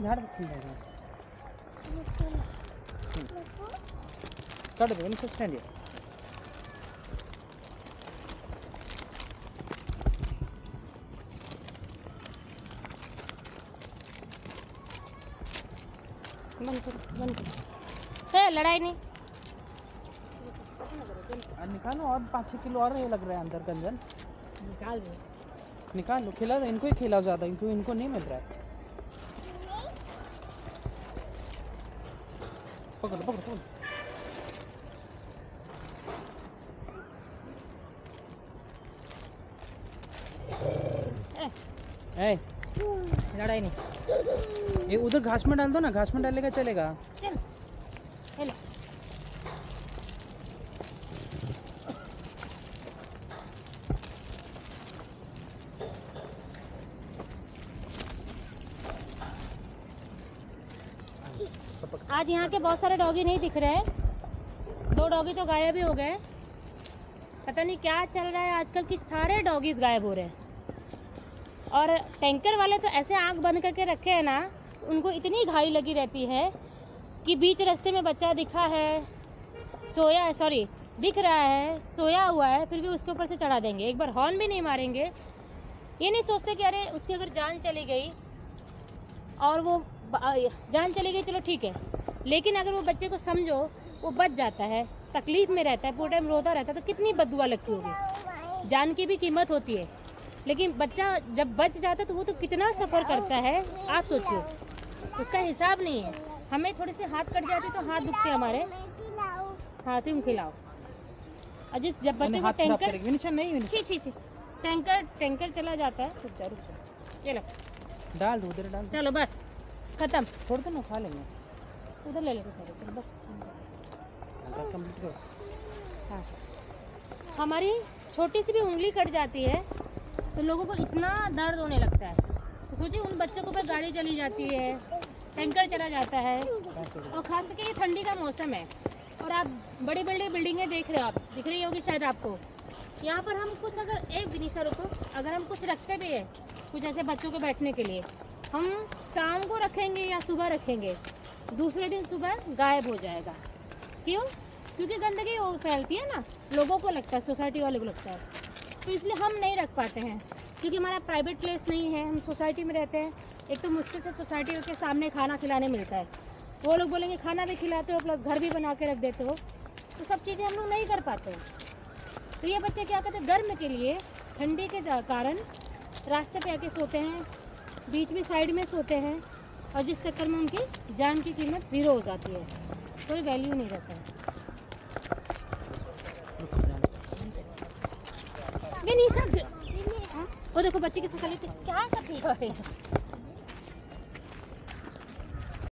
झाड़ खिल जाएगा काट दो इनको स्टैंड है बंद करो बंद करो। ए, लड़ाई नहीं। निकालो और पाँच छः किलो और लग रहा है अंदर गंजन। निकाल दो। निकाल लो खिला दो इनको ही खिलाओ ज़्यादा इनको इनको नहीं मिल रहा है। पकड़ो, पकड़ पकड़। लड़ाई नहीं। ये उधर घास में डाल दो ना, घास में डालेगा चलेगा। चल। आज यहाँ के बहुत सारे डॉगी नहीं दिख रहे हैं। दो डॉगी तो गायब ही हो गए। पता नहीं क्या चल रहा है आजकल कि सारे डॉगीज गायब हो रहे हैं। और टैंकर वाले तो ऐसे आँख बंद करके रखे हैं ना, उनको इतनी घाई लगी रहती है कि बीच रास्ते में बच्चा दिखा है, सोया है सॉरी दिख रहा है, सोया हुआ है, फिर भी उसके ऊपर से चढ़ा देंगे। एक बार हॉर्न भी नहीं मारेंगे। ये नहीं सोचते कि अरे उसकी अगर जान चली गई और वो जान चली गई, चलो ठीक है। लेकिन अगर वो बच्चे को समझो वो बच जाता है तकलीफ़ में रहता है पूरे टाइम रोता रहता है तो कितनी बदुआ लगती होगी? जान की भी कीमत होती है लेकिन बच्चा जब बच जाता है तो वो तो कितना सफ़र करता है आप सोचिए। उसका हिसाब नहीं है। हमें थोड़े से हाथ कट जाते तो हाथ दुखते हमारे। हाँ तुम खिलाओ। और जिस जब बच्चे को टैंकर नहीं विनिशा छी छी छी। टैंकर टैंकर चला जाता है। रुक जा रुक जा। चलो। डाल दो उधर डाल चलो बस। खत्म। छोड़ दो ना खा लेंगे। उधर ले लेते सारे चलो बस हाँ हमारी छोटी सी भी उंगली कट जाती है तो लोगों को इतना दर्द होने लगता है। तो सोचिए उन बच्चों के ऊपर गाड़ी चली जाती है टैंकर चला जाता है। और खास करके ये ठंडी का मौसम है। और आप बड़ी बड़ी बिल्डिंगें देख रहे हो आप। दिख रही होगी शायद आपको। यहाँ पर हम कुछ अगर एक विनीसा रुको। अगर हम कुछ रखते भी है कुछ ऐसे बच्चों के बैठने के लिए हम शाम को रखेंगे या सुबह रखेंगे? दूसरे दिन सुबह गायब हो जाएगा। क्यों? क्योंकि गंदगी वो फैलती है ना, लोगों को लगता है सोसाइटी वाले को लगता है। तो इसलिए हम नहीं रख पाते हैं, क्योंकि हमारा प्राइवेट प्लेस नहीं है, हम सोसाइटी में रहते हैं। एक तो मुश्किल से सोसाइटी के सामने खाना खिलाने मिलता है। वो लोग बोलेंगे, खाना भी खिलाते हो प्लस घर भी बना के रख देते हो। तो सब चीज़ें हम लोग नहीं कर पाते हैं। तो ये बच्चे क्या करते हैं, गर्म के लिए ठंडी के कारण रास्ते पे आके सोते हैं, बीच में साइड में सोते हैं। और जिस चक्कर में उनकी जान की कीमत ज़ीरो हो जाती है, कोई वैल्यू नहीं रहता है निशा हाँ? वो देखो, बच्चे के साथ क्या कर रही है